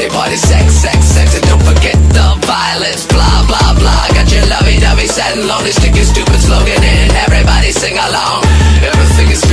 party, party, sex, sex, sex, and don't forget the violence. Blah, blah, blah. Got your lovey-dovey sad and lonely, stick your stupid slogan in. Everybody sing along. Everything is.